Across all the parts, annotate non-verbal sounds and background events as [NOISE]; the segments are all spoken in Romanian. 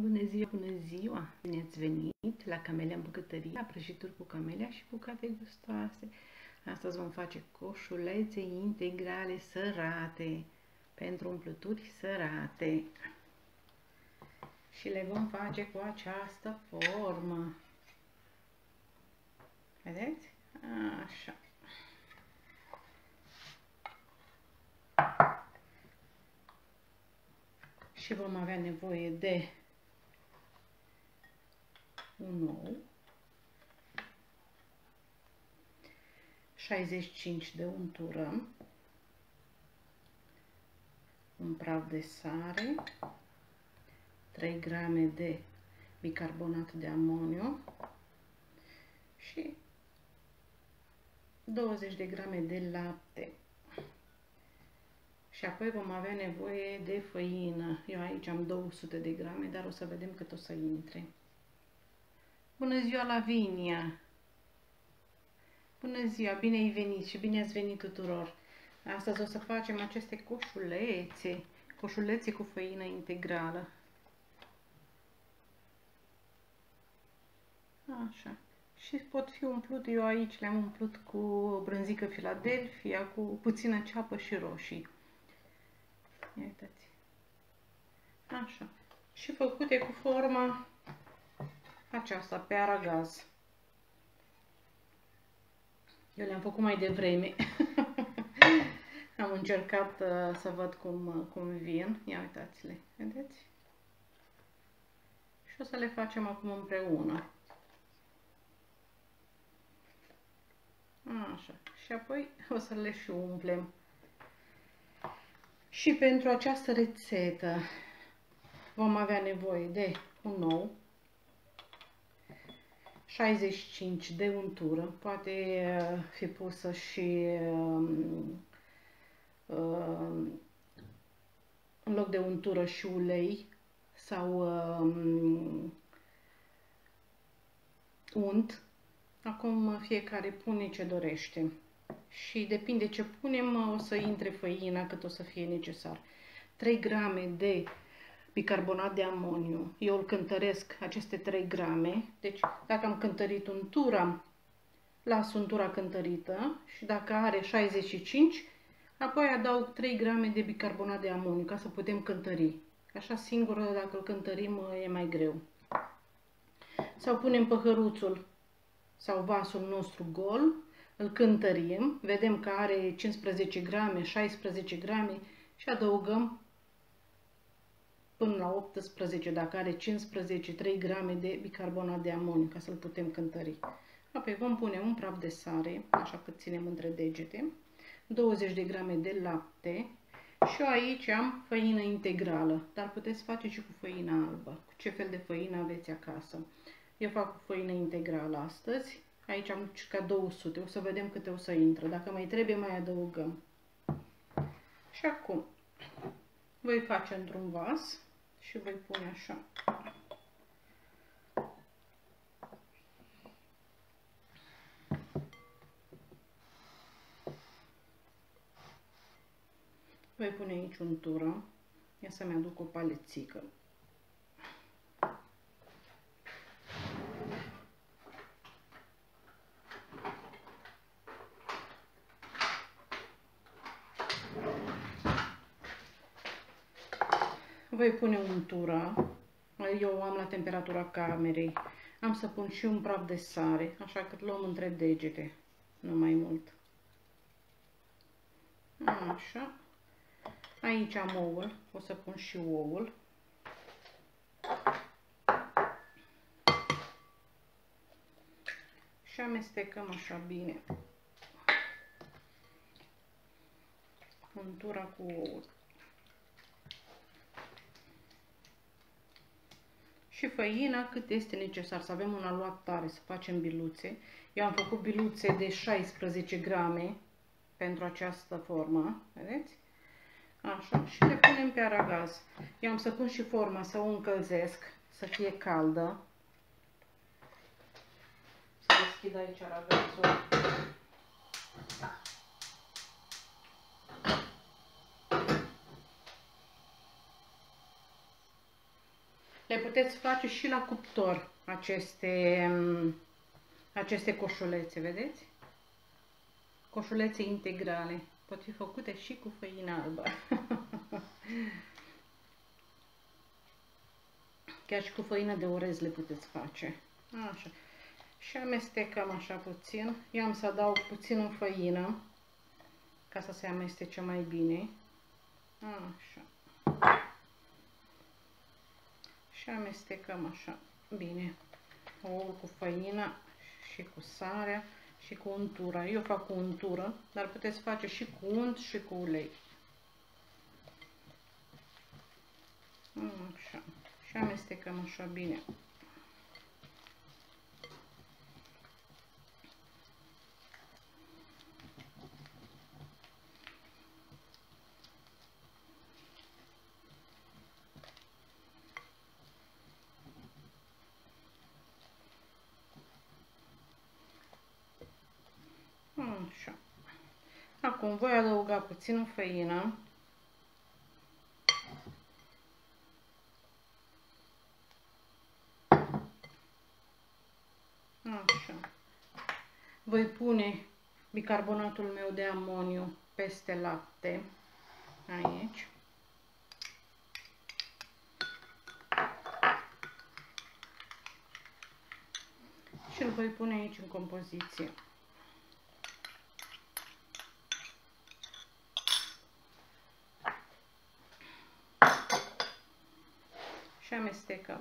Bună ziua, bună ziua! Bine ați venit la Camelia în bucătărie, la prăjituri cu camelia și bucate gustoase. Astăzi vom face coșulețe integrale sărate pentru umplături sărate. Și le vom face cu această formă. Vedeți? Așa. Și vom avea nevoie de un ou, 65 de untură, un praf de sare, 3 grame de bicarbonat de amoniu și 20 de grame de lapte. Și apoi vom avea nevoie de făină. Eu aici am 200 de grame, dar o să vedem cât o să intre. Bună ziua, Lavinia! Bună ziua, bine ai venit și bine ați venit tuturor! Astăzi o să facem aceste coșulețe, coșulețe cu făină integrală. Așa. Și pot fi umplut, eu aici le-am umplut cu brânzică Philadelphia, cu puțină ceapă și roșii. Ia uitați. Așa. Și făcute cu forma aceasta pe aragaz. Eu le-am făcut mai devreme. [LAUGHS] Am încercat uh, să văd cum, uh, cum vin. Ia uitați-le, vedeți? Și o să le facem acum împreună. Așa. Și apoi [LAUGHS] o să le și umplem. Și pentru această rețetă vom avea nevoie de un ou, 65 de untură, poate uh, fi pusă și uh, uh, în loc de untură și ulei sau unt. Acum fiecare pune ce dorește și depinde ce punem, o să intre făina cât o să fie necesar. 3 grame de bicarbonat de amoniu. Eu îl cântăresc aceste 3 grame. Deci dacă am cântărit untura, las untura cântărită și dacă are 65, apoi adaug 3 grame de bicarbonat de amoniu ca să putem cântări. Așa singură, dacă îl cântărim, e mai greu. Sau punem păhăruțul sau vasul nostru gol, îl cântărim, vedem că are 15 grame, 16 grame și adăugăm până la 18, dacă are 15, 3 grame de bicarbonat de amoniu, ca să-l putem cântări. Apoi vom pune un praf de sare, așa că ținem între degete, 20 de grame de lapte și eu aici am făină integrală, dar puteți face și cu făină albă, cu ce fel de făină aveți acasă. Eu fac cu făină integrală astăzi, aici am circa 200, o să vedem câte o să intră, dacă mai trebuie mai adăugăm. Și acum voi face într-un vas și voi pune așa. Voi pune aici untură. Ia să-mi aduc o palețică. Voi pune untura. Eu am la temperatura camerei. Am să pun și un praf de sare, așa că luăm între degete, nu mai mult. Așa. Aici am ouăl, o să pun și ouăl. Și amestecăm așa bine untura cu ouăl. Și făina cât este necesar. Să avem un aluat tare, să facem biluțe. Eu am făcut biluțe de 16 grame pentru această formă, vedeți? Așa, și le punem pe aragaz. Eu am să pun și forma să o încălzesc, să fie caldă. Să deschid aici aragazul. Le puteți face și la cuptor aceste, mm, aceste coșulețe, vedeți? Coșulețe integrale. Pot fi făcute și cu făină albă. [LAUGHS] Chiar și cu făină de orez le puteți face. Așa. Și amestecăm așa puțin. Eu am să adaug puțin în făină ca să se amestece mai bine. Așa. Și amestecăm așa bine ouul cu făină și cu sarea și cu untura. Eu fac cu untură, dar puteți face și cu unt și cu ulei. Așa. Și amestecăm așa bine. Așa. Acum voi adăuga puțin făină. Așa. Voi pune bicarbonatul meu de amoniu peste lapte. Aici. Și îl voi pune aici în compoziție. Și amestecăm.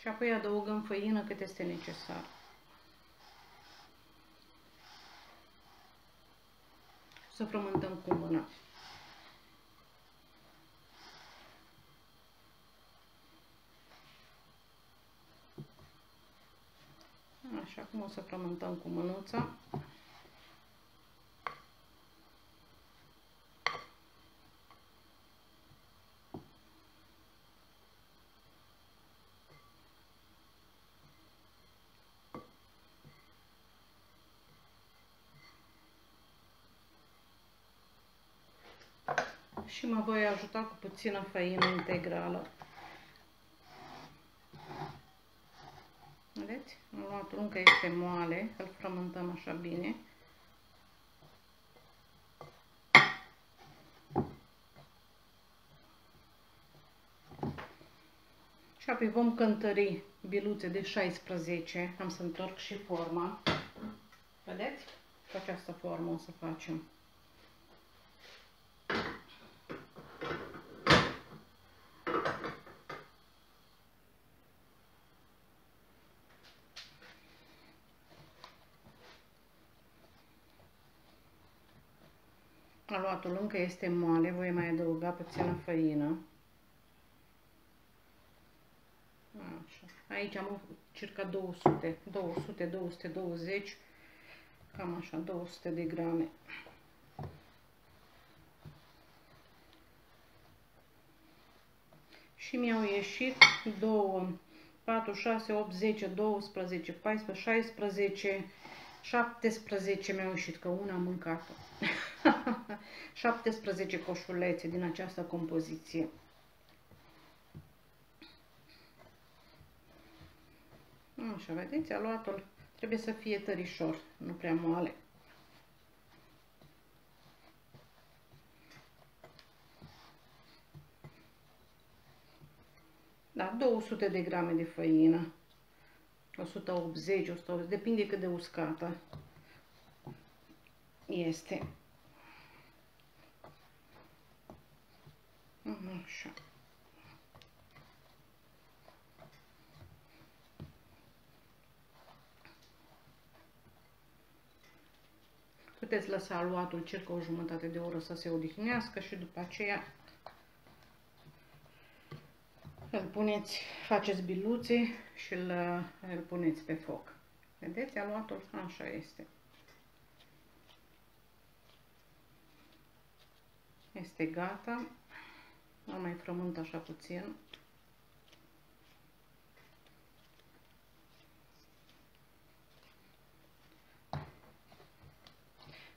Și apoi adăugăm făină cât este necesar. Să frământăm cu mâna. Așa, acum o să frământăm cu mânuța. Și mă voi ajuta cu puțină făină integrală. Vedeți? Am luat încă este moale, îl frământăm așa bine. Și apoi vom cântări biluțe de 16. Am să întorc și forma. Vedeți? Cu această formă o să facem. Aluatul încă este moale, voi mai adăuga puțină făină. Așa. Aici am circa 200, 200, 220, cam așa, 200 de grame. Și mi-au ieșit 2, 4, 6, 8, 10, 12, 14, 16, 17 mi-au ieșit, că una am mâncat-o. 17 coșulețe din această compoziție. Așa, vedeți, aluatul trebuie să fie tărișor, nu prea moale. Da, 200 de grame de făină. 180, 180, depinde cât de uscată este. Așa. Puteți lăsa aluatul circa o jumătate de oră să se odihnească și după aceea îl puneți, faceți biluțe și îl, îl puneți pe foc. Vedeți, aluatul așa este. Este gata. Am mai frământ așa puțin.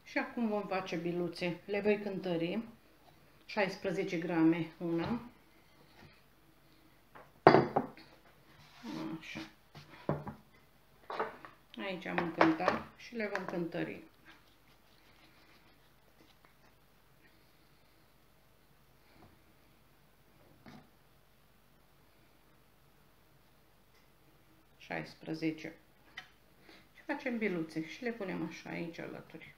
Și acum vom face biluțe. Le voi cântări 16 grame una. Așa. Aici am încântat și le vom cântări. Șaisprezece. Și facem biluțe și le punem așa aici alături.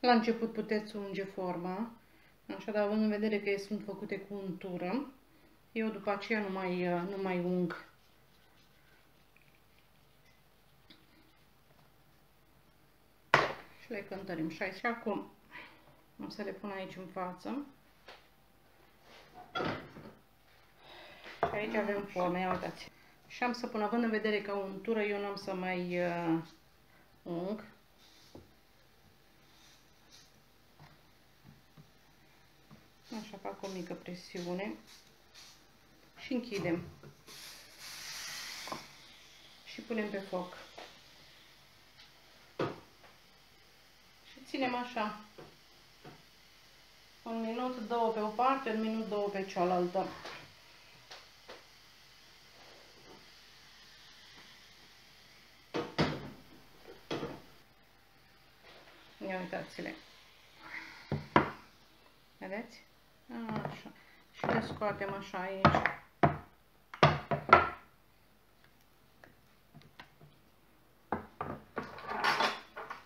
La început puteți unge forma, așa, dar având în vedere că sunt făcute cu untură, eu după aceea nu mai, nu mai ung. Și le cântărim. Și aici acum o să le pun aici în față. Aici avem forme, ia uitați. Și am să pun, având în vedere că untură, eu nu am să mai uh, ung. Așa fac o mică presiune și închidem. Și punem pe foc. Și ținem așa. Un minut, două pe o parte, un minut, două pe cealaltă. Ia uitați-le. Vedeți? Așa. Și le scoatem așa aici.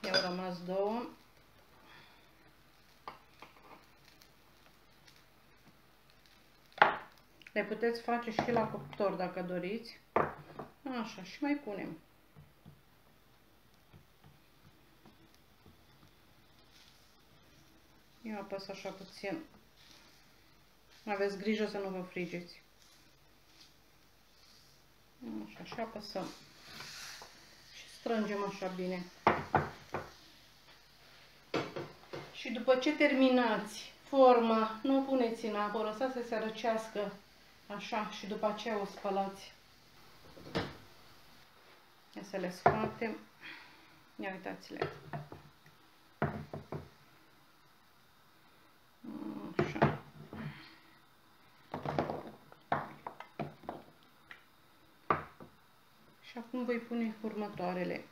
I-au rămas două. Le puteți face și la cuptor dacă doriți. Așa, și mai punem. Eu apăs așa puțin aveți grijă să nu vă frigeți. Așa, și apăsăm. Și strângem așa bine. Și după ce terminați forma, nu o puneți în apă, o lăsați să se răcească așa și după aceea o spălați. Ia să le scoatem. Ia uitați-le. Acum voi pune următoarele.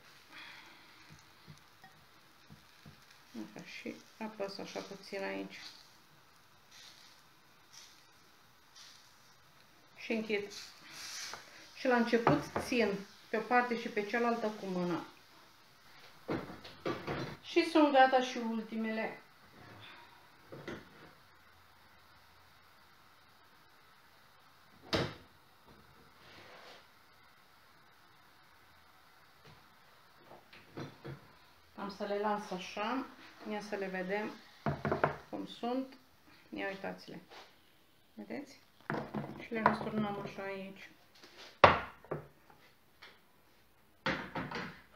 Așa, și apăs așa puțin aici. Și închid. Și la început țin pe o parte și pe cealaltă cu mâna. Și sunt gata și ultimele. Am să le las așa. Ia să le vedem cum sunt. Ia uitați-le. Vedeți? Și le răsturnăm așa aici.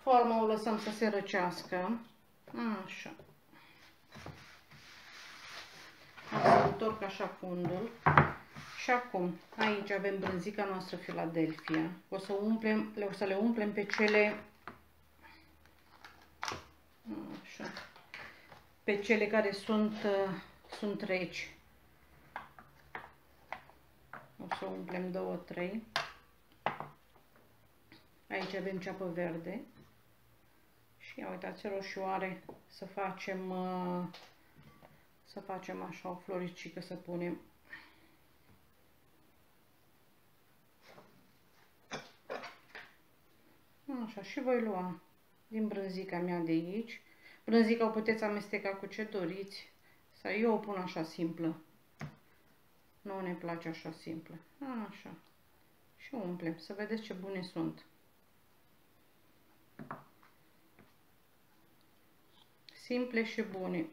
Forma o lăsăm să se răcească. Așa. Am să întorc așa fundul. Și acum, aici avem brânzica noastră Philadelphia. O să, umplem, o să le umplem pe cele Așa. Pe cele care sunt, uh, sunt reci. O să umplem două, trei. Aici avem ceapă verde. Și ia uitați, roșioare, să facem, uh, să facem așa o floricică să punem. Așa, și voi lua din brânzica mea de aici. Brânzica o puteți amesteca cu ce doriți. Sau eu o pun așa simplă. Nu ne place așa simplă. Așa. Și umplem. Să vedeți ce bune sunt. Simple și bune.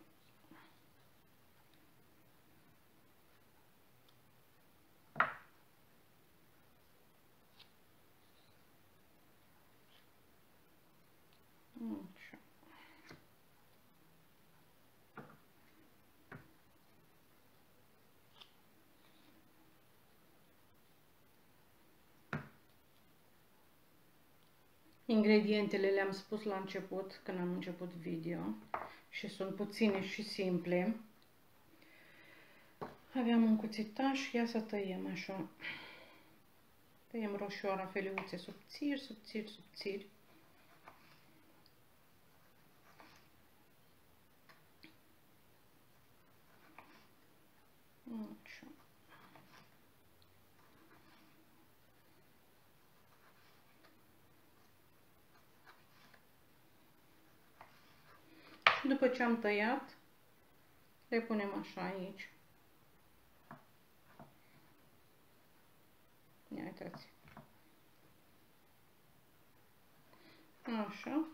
Ingredientele le-am spus la început, când am început video, și sunt puține și simple. Aveam un cuțitaș, ia să tăiem așa. Tăiem roșioara feliuțe subțiri, subțiri, subțiri. Așa. După ce am tăiat, le punem așa aici. Ia uitați. Așa.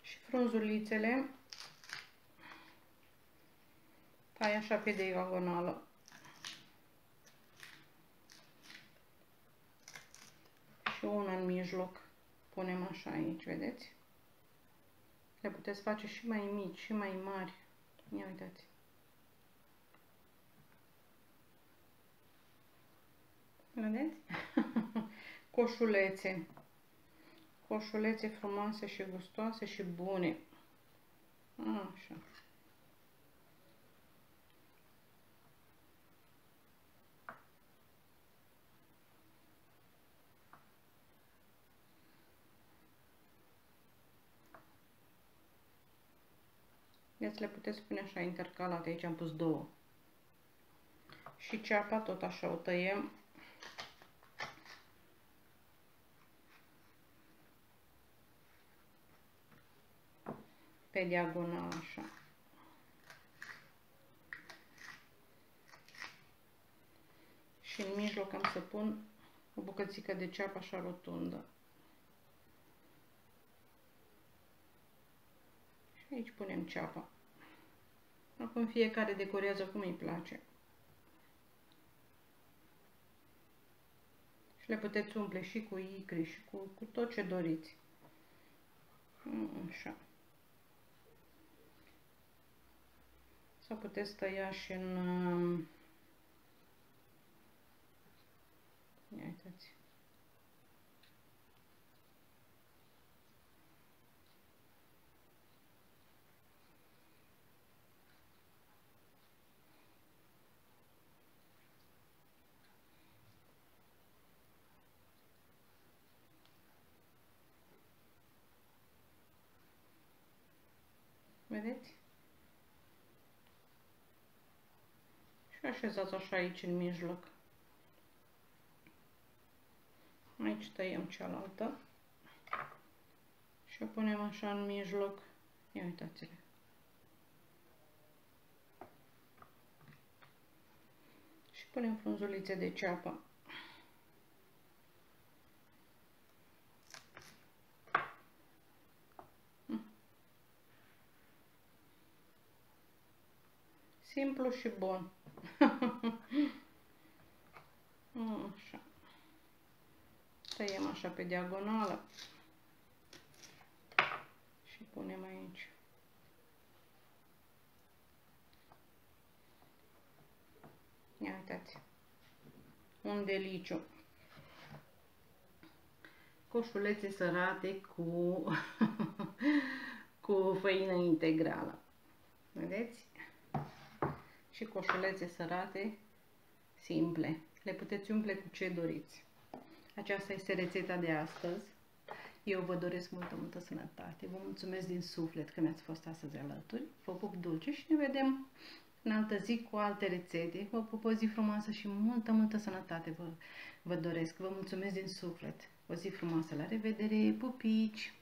Și frunzulițele tai așa pe diagonală. Și una în mijloc. Punem așa aici, vedeți? Le puteți face și mai mici, și mai mari. Ia uitați. Vedeți? [LAUGHS] Coșulețe. Coșulețe frumoase și gustoase și bune. Așa. Veți le puteți pune așa intercalate, aici am pus două. Și ceapa tot așa o tăiem. Pe diagonal așa. Și în mijloc am să pun o bucățică de ceapă așa rotundă. Aici punem ceapa. Acum fiecare decorează cum îi place. Și le puteți umple și cu icri și cu, cu tot ce doriți. Așa. Sau puteți tăia și în... Ia uitați. Vedeți? Și așezați așa aici în mijloc. Aici tăiem cealaltă. Și o punem așa în mijloc. Ia uitați-le. Și punem frunzulițe de ceapă. Simplu și bun. [LAUGHS] așa. Tăiem așa pe diagonală. Și punem aici. Ia uitați. Un deliciu. Coșulețe sărate cu, [LAUGHS] cu făină integrală. Vedeți? Și coșulețe sărate, simple. Le puteți umple cu ce doriți. Aceasta este rețeta de astăzi. Eu vă doresc multă, multă sănătate. Vă mulțumesc din suflet că mi-ați fost astăzi alături. Vă pup dulce și ne vedem în altă zi cu alte rețete. Vă pup o zi frumoasă și multă, multă sănătate vă, vă doresc. Vă mulțumesc din suflet. O zi frumoasă. La revedere. Pupici!